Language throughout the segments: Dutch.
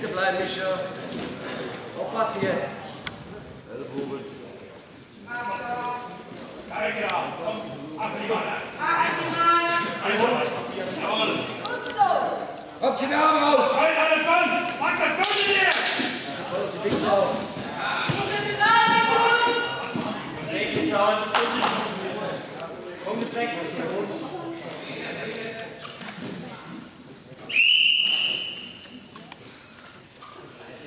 de Mitte bleiben, Mischa. Aufpassen jetzt. Ellbogen. Op die Arme raus! Houd die Finger auf. Komm jetzt weg. Jetzt selber nicht, aber. Ganz waschen, ja. Deine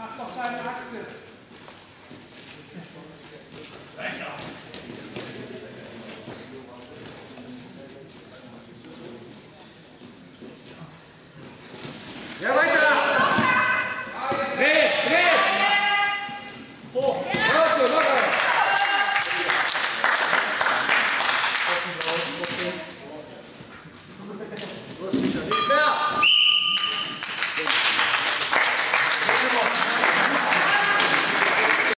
Mach doch deine Achse. Ja, weiter.